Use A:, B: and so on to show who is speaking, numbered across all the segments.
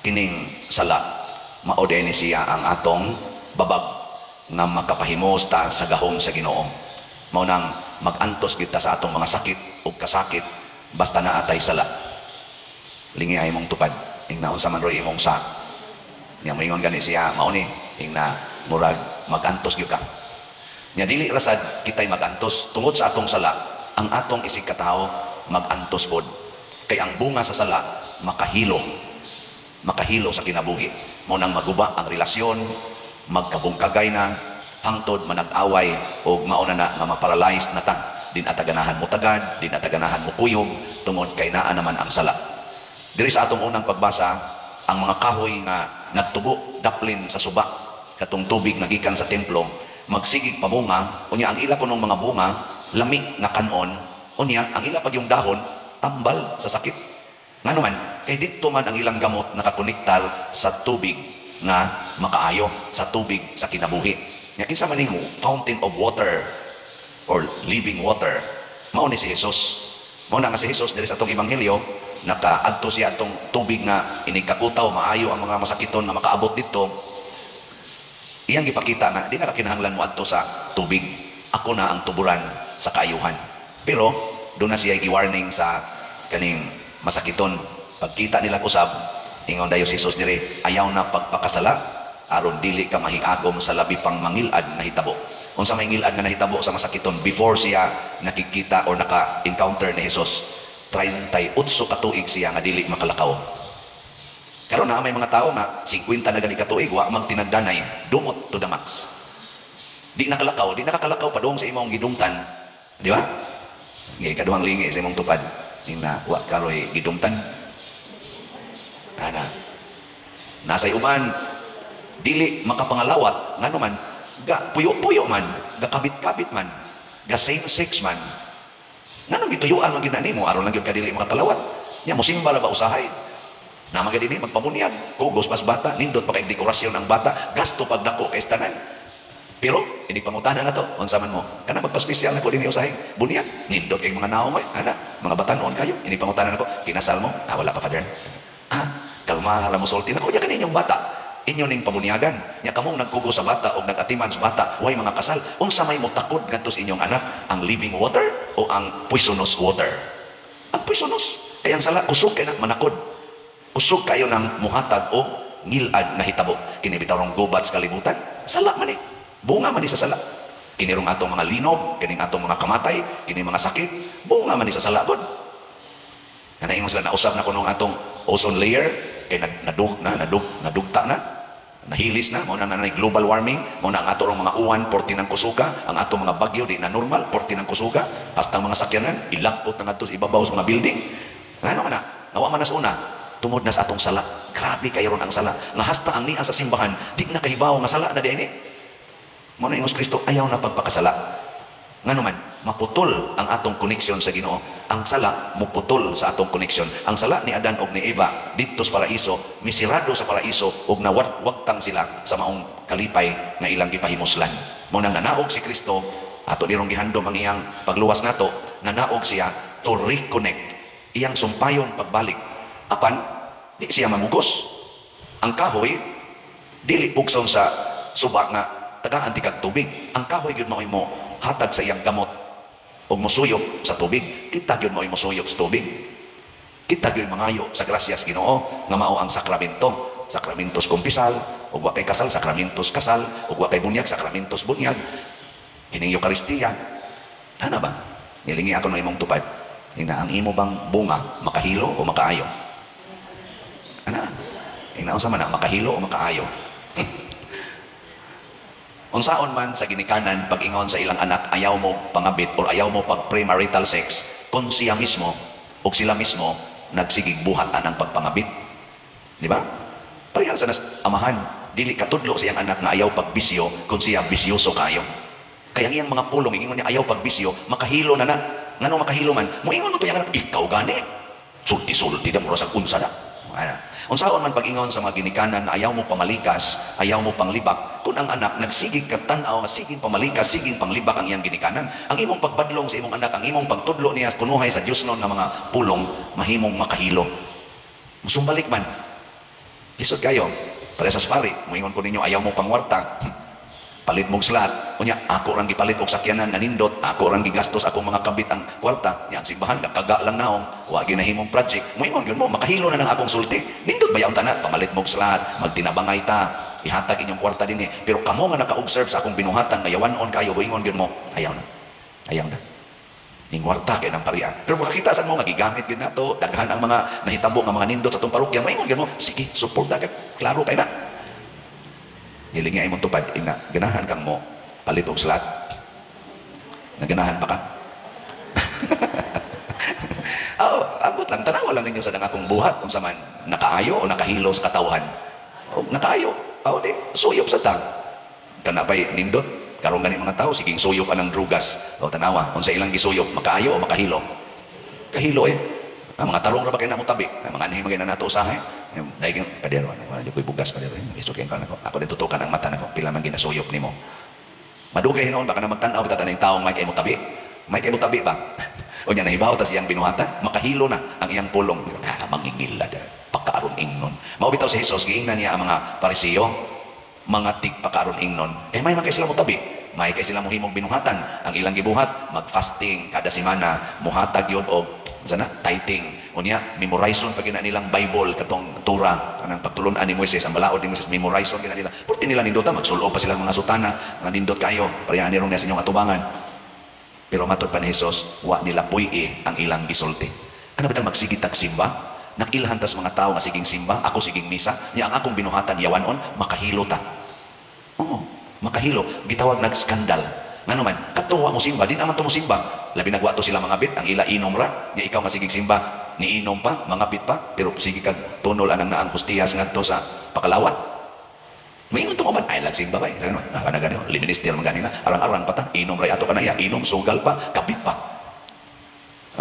A: kining sala. Mao ni siya ang atong babag nga makapahimos ta sa gahom sa Ginoo mao nang magantos kita sa atong mga sakit ug kasakit basta na atay sala. Lingi ay mong tupad. Ing naon sa man imong sa nya moingon gani siya mao ni ing na murag magantos gyud ka. Nya dili rasad kitay magantos tungod sa atong sala. Ang atong isig katao magantos pod kay ang bunga sa sala makahilo makahilo sa kinabuhi. Mo nang maguba ang relasyon magkabungkagay na hangtod manag-away o mauna na nga maparalyze na ta. Din ataganahan mo tagad din ataganahan mo kuyog tungod kay naa naman ang sala. Diri sa atong unang pagbasa ang mga kahoy nga nagtubo daplin sa suba katong tubig nga gikan sa templo magsigig pabunga unya ang ila kunong mga bunga lami nga kanon unya ang ila pag yung dahon tambal sa sakit. Nga naman kay dito man ang ilang gamot nakakonektar sa tubig nga makaayo sa tubig sa kinabuhi. Nga kinsa man nimo fountain of water or living water. Mao ni si Jesus. Mao na nga si Jesus diri sa atong ebanghelyo nakaadto siya atong tubig nga inigkakutaw maayo ang mga masakiton nga makaabot dito. Iyang gipakita na di na kakinahanglan mo adto sa tubig. Ako na ang tuburan sa kaayuhan. Pero doon na siya gi-warning sa kaning masakiton pagkita nila usab ingon dayo si Jesus dire ayaw na pagpakasala aron dili ka mahiagom sa labi pang mangilad na hitabo. Unsa may ngilad nga nahitabo sa masakiton before siya nakikita or naka-encounter ni Jesus? 38 katuig siya nga dili makalakaw. Karon na may mga tao nga 50 na gani katuig wa magtinagdanay dumot to the max. Di nakalakaw di nakakalakaw padung sa imong gidungtan. Di ba? Ngay kaduhang lingi sa imong tupad. Na wa karoy gidungtan ana nasay uman dili makapangalawat nga naman ga puyo-puyo man ga kabit-kabit man ga same sex man nganong gituyuan man ginani mo aron lang gyud ka dili makapalawat nya mo simba ba usahay? Na mga dinhi magpabunyag kugos pas bata nindot pa kay dekorasyon ang bata gasto pag dako kay tanan pero ini pangutana na to unsa man mo. Kana magpa-special na ko dinhi usahay. Bunyag nindot kay mga naong ay ana mga batanon kayo ini pangutana na ko kinasal mo ah wala pa ah kalma hala mo sulti na ko ya kaninyong bata. Inyo ning pabunyagan nya kamong nagkugo sa bata o nagatiman sa bata. Way mga kasal. Unsa may motakod ngadto sa inyong anak? Ang living water o ang poisonous water? Ang poisonous. Kay ang sala kusog kay na manakod. Kusog kayo ng muhatag o ngilad nga hitabo. Kini bitawrong gubat sa kalibutan. Sala man ni bunga man ni sa sala. Kini rong atong mga linog kining atong mga kamatay kini mga sakit. Bunga man ni sa sala gud nga naingon sila na usab na kunong atong ozone layer kay nadug na nadug nadugta na. Nahilis na mo na nanay global warming mo na ang ato mga uwan porti ng kusuga. Ang ato mga bagyo di na normal porti ng kusuga. Hasta mga sakyanan ilakpot na ngadto sa ibabaw sa mga building. Man na? Nawa man sa una tungod na sa atong sala. Grabe kayo ron ang sala. Nga hasta ang niya sa simbahan di na kahibaw nga sala na di ini mo na ingos Kristo ayaw na pagpakasala ngano man maputol ang atong koneksyon sa Ginoo. Ang sala muputol sa atong koneksyon. Ang sala ni Adan og ni Eva didto sa paraiso misirado sa paraiso ug nawagtang sila sa maong kalipay nga ilang gipahimuslan. Mo nang nanaog si Kristo ato dirong gihandom ang iyang pagluwas nato nanaog siya to reconnect. Iyang sumpayon pagbalik. Apan di siya mamugos. Ang kahoy dili pugson sa suba nga tagaan ti tubig. Ang kahoy gyud mao mo hatag sa iyang gamot. O musuyok sa tubig. Kita gyud mo musuyok sa tubig. Kita gyud mangayo sa grasyas Ginoo nga mao ang sakramento. Sakramentos kumpisal ug wa kay kasal sakramentos kasal ug wa kay bunyag sakramentos bunyag. Kining Eucharistia. Ana ba? Nilingi ato ng imong tupad. Ina ang imo bang bunga makahilo o makaayo? Ana? Ina unsa man makahilo o makaayo Unsaon man sa ginikanan pag-ingon sa ilang anak ayaw mo pangabit o ayaw mo pag premarital sex kung siya mismo o sila mismo nagsigig buhat anang pagpangabit. Di ba? Parehal sa nas amahan, dili katudlo siyang anak nga ayaw pagbisyo kung siya bisyoso kayo. Kaya iyang mga pulong, ingon niya ayaw pagbisyo, makahilo na na. Ngano makahilo man, mo ingon mo to yung anak, ikaw gani. Sulti-sulti na mo sa kunsa na. Ano? Unsaon man pag-ingon sa mga ginikanan na ayaw mo pamalikas, ayaw mo panglibak, kung ang anak nagsigig katanaw, siging pamalikas, siging panglibak ang iyang ginikanan, ang imong pagbadlong sa imong anak, ang imong pagtudlo niya kunuhay sa Diyos noon ng mga pulong, mahimong makahilo. Musumbalik man. Isod kayo. Pare sa spari, muingon ko ninyo, ayaw mo pangwarta. Palit mong slot. Kunya, ako rang gipalit og sakyanan nga nindot, ako rang gigastos akong mga kabit ang kwarta. Nya ang simbahan kaga lang naong, wa ginahimong project. Muingon gyud mo, makahilo na lang akong sulti. Nindot ba yaon tanan, pamalit mong slot, magtinabangay ta, ihatag inyong kwarta dinhi. Pero kamo nga naka-observe sa akong binuhatan, nga yawanon kayo, muingon gyud mo, ayaw na. Ayaw na ning warta kay nang parian. Pero makakita sa mo magigamit gid nato, daghan ang mga nahitabo nga mga nindot sa tong parokya, maingon gyud mo, sige, suporta ka, klaro kay na. Hiling nga imong tupad ina, ganahan kang mo palit og slot. Naganahan pa ka? oh, abot lang tanawa lang ninyo sa nangakong buhat kung sa man nakaayo o nakahilo sa katawhan. O nakaayo, oh, di suyop sa tang. Kana pa'y nindot, Karong gani mga tao, siging suyop anang drugas. O tanawa, kung sa ilang gisuyop, makaayo o makahilo. Kahilo eh. Ang mga talong ra ba kayo na mo tabi? Ang mga anhing magay na nato usahay. Yung padero, wala yung bugas padero. Isukin na ko. Ako din tutukan ang mata na ko. Pila man ginasuyop ni mo. Madugay hinoon, baka na magtanaw, tatanay taong may kayo mo tabi. May kayo mo tabi ba? o niya nahibaw, tas iyang binuhatan, makahilo na ang iyang pulong. Mangingil na pagkaaron ingnon. Maubitaw si Jesus, giingnan niya ang mga parisiyo, mga tigpakaron ingnon. Kaya may mga sila mo tabi. May kay sila muhimong binuhatan. Ang ilang gibuhat, mag-fasting kada semana, muhatag yun o sana, tithing. Unya, memorizon pa nilang Bible, katong Tura, anang pagtulunan ni Moises, ang balaod ni Moises, memorizon gina nila. Purti nila nindota, magsulo pa sila mga sutana, nga nindot kayo, pariyaan nirong niya sa inyong atubangan. Pero matod pa ni Jesus, wa nila puyi ang ilang gisulti. Ano bitang magsigitag simba? Nakilhan tas mga tao nga siging simba, ako siging misa, niya ang akong binuhatan yawanon, makahilo ta. Oo, makahilo. Gitawag nag-skandal. Nga naman, katuwa mo simba, di naman to mo simba. Labi nagwa to sila mga bit, ang ila inom ra, niya ikaw masigig simba, ni inom pa, mga bit pa, pero sige kag tunol anang naang hustiyas nga to sa pakalawat. Maingon to man, ay simba ba? Sa ganun, ah, na ganun, liminister man ganina, arang-arang pa ta, inom ra ato kanaya, inom, sugal pa, kabit pa.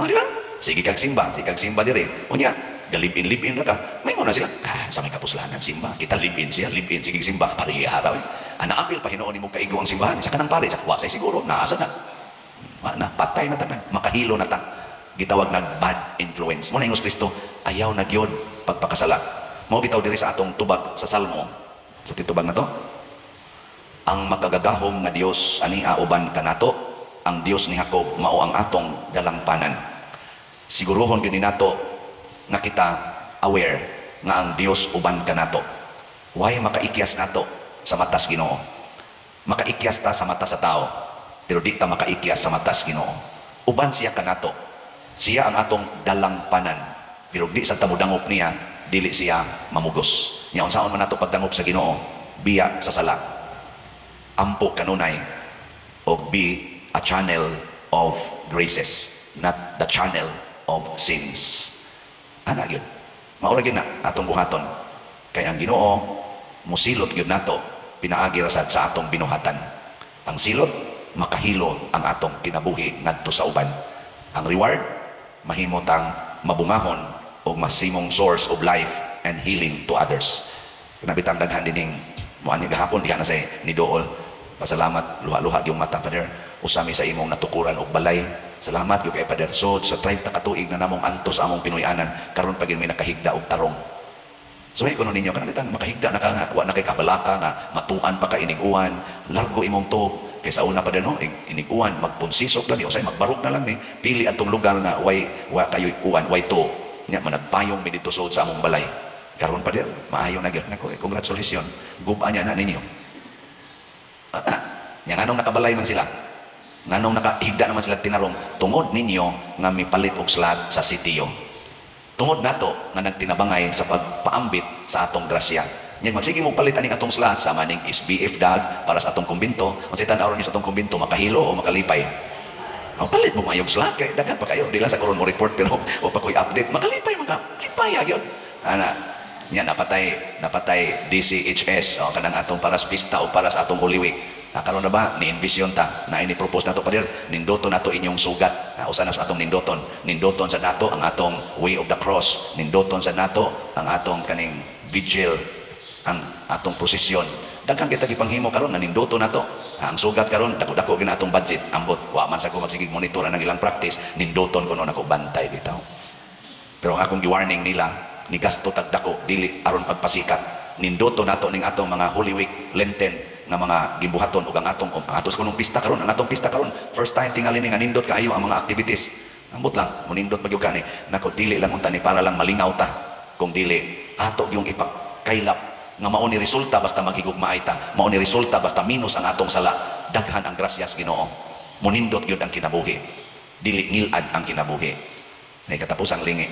A: Ah, di ba? Sige kag simba, sige kag simba dire. Unya, galipin-lipin na ka, may na sila, ah, sa may kapuslanan simba, kita lipin siya, lipin, sige simba, pariharaw. Eh. Ana apil pa hinoon mo kaigo ang simbahan, sa kanang pare, sa kuwasay siguro, naasa na. Na, patay na tanan, makahilo na ta. Gitawag nag bad influence. Muna ingos Kristo, ayaw na gyud pagpakasala. Mao bitaw diri sa atong tubag sa Salmo. Sa titubag na to. Ang makagagahom nga Dios ani uban kanato, ang Dios ni Jacob mao ang atong dalampanan. Sigurohon gini nato nga kita aware nga ang Dios uban kanato. Why makaikyas nato sa matas Ginoo? Makaikyas ta sa mata sa tao, pero di ta makaikyas sa matas Ginoo. Uban siya kanato. Siya ang atong dalampanan. Pero di sa tamudangop niya, dili siya mamugos. Nya unsaon man nato pagdangop sa Ginoo? Biya sa sala. Ampo kanunay o be a channel of graces, not the channel of sins. Ana yun. Maura na atong buhaton. Kaya ang Ginoo musilot gyud nato pinaagi ra sa atong binuhatan. Ang silot makahilo ang atong kinabuhi ngadto sa uban. Ang reward mahimotang mabungahon o masimong source of life and healing to others. Kinabitang daghan dining mo ani gahapon diha na say ni Dool. Pasalamat luha-luha yung mata pa Usami sa imong natukuran og balay Salamat yung kay Pader So, sa 30 katuig na namong antos among Pinoyanan, karon pag may nakahigda og tarong. So, ay kuno ninyo, kanalitan, makahigda na ka nga, wa na kay kabalaka nga, matuan pa ka iniguan, largo imong to, kaysa una pa din, no, iniguan, magpunsisok lang, o say, magbarok na lang ni, pili atong lugar na, way, wa kayo ikuan, way to, nya, managpayong mi dito sa among balay. Karon pa din, maayo na gyud nako, congratulations, guba niya na ninyo. Ah, ah, yang anong nakabalay man sila, nganong nakahigda naman sila tinarong tungod ninyo nga mipalit og slot sa sitiyo tungod nato nga nagtinabangay sa pagpaambit sa atong grasya Nya magsige mo palit aning atong slot sa maning SBF dag para sa atong kumbinto. Unsa tan aron sa atong kumbinto makahilo o makalipay. Ang palit mo mayong slot kay dagan pa kayo dila sa karon mo report pero o pa koy update makalipay maka lipay agyon. Ana nya napatay napatay DCHS o kanang atong para sa pista o para sa atong Holy karon na ba? Ni envision ta. Na ini propose nato padir nindoton nato inyong sugat. Ah, usa na sa atong nindoton. Nindoton sa nato ang atong way of the cross. Nindoton sa nato ang atong kaning vigil ang atong prosesyon. Daghang kita gipanghimo karon na nindoton nato ang sugat karon dako-dako gina atong budget. Ambot wa man sa ko magsigig monitor ang ilang practice nindoton kuno nako bantay bitaw. Pero ang akong gi-warning nila ni gasto tagdako dili aron pagpasikat. Nindoto nato ning atong mga Holy Week Lenten nga mga gibuhaton ug ang atong ang atos kunong pista karon ang atong pista karon first time tingali ni nga nindot kaayo ang mga activities. Ambot lang munindot pagyud kani nako dili lang unta ni para lang malingaw ta kung dili. Ato yung ipakailap nga mao ni resulta basta maghigugmaay ta. Mao ni resulta basta minus ang atong sala. Daghan ang grasyas Ginoo. Munindot gyud ang kinabuhi. Dili ngilad ang kinabuhi. Na katapusang lingi.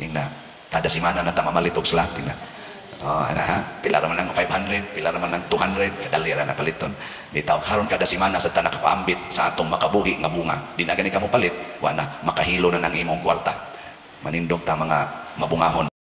A: Yung na kada simana na ta mamalitog sa latin na oh ana ha? Pila ra man ang 500 pila ra man ang 200 kadali ra na paliton. Bitaw haron kada simana sa tanak paambit sa atong makabuhi nga bunga. Di na gani ka mo palit wa na makahilo na ng imong kwarta. Manindog ta mga mabungahon